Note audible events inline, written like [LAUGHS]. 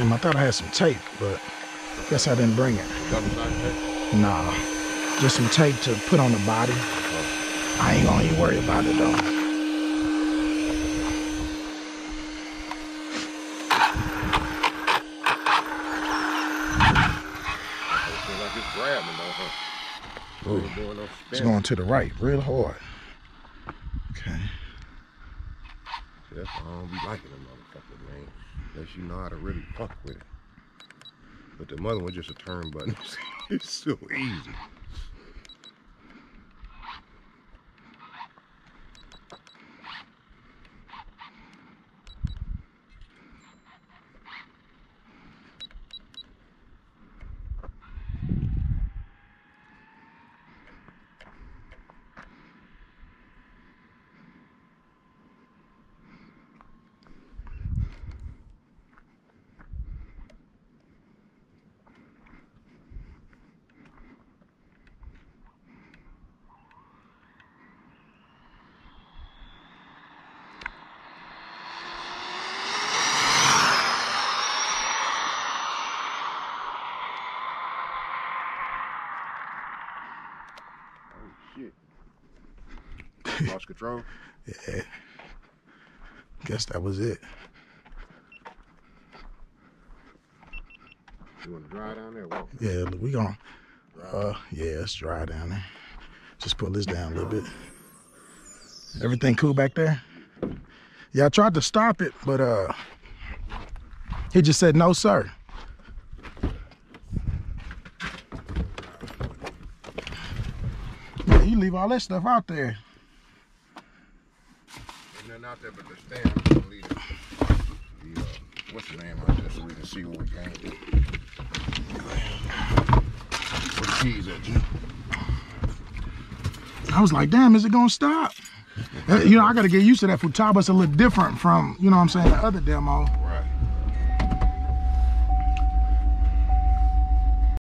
I thought I had some tape, but guess I didn't bring it. Nah, just some tape to put on the body. I ain't gonna even worry about it though. Like it's going to the right, real hard. Okay. That's why I don't be liking them motherfuckers, man. Unless you know how to really fuck with it. But the mother one just a turn button. [LAUGHS] it's so easy. Shit. Lost [LAUGHS] control. Yeah. Guess that was it. You wanna dry down there? Walk. Yeah, we gonna. Uh, yeah, it's dry down there. Just pull this down a little bit. Everything cool back there? Yeah, I tried to stop it, but uh, he just said no, sir. Yeah, he leave all that stuff out there. Out there but the stand. The, uh, what's the name out there so we can see what we. Where the keys at, G? I was like, damn, is it gonna stop? Uh, You know, I gotta get used to that Futaba. It's a little different from, you know what I'm saying, the other demo.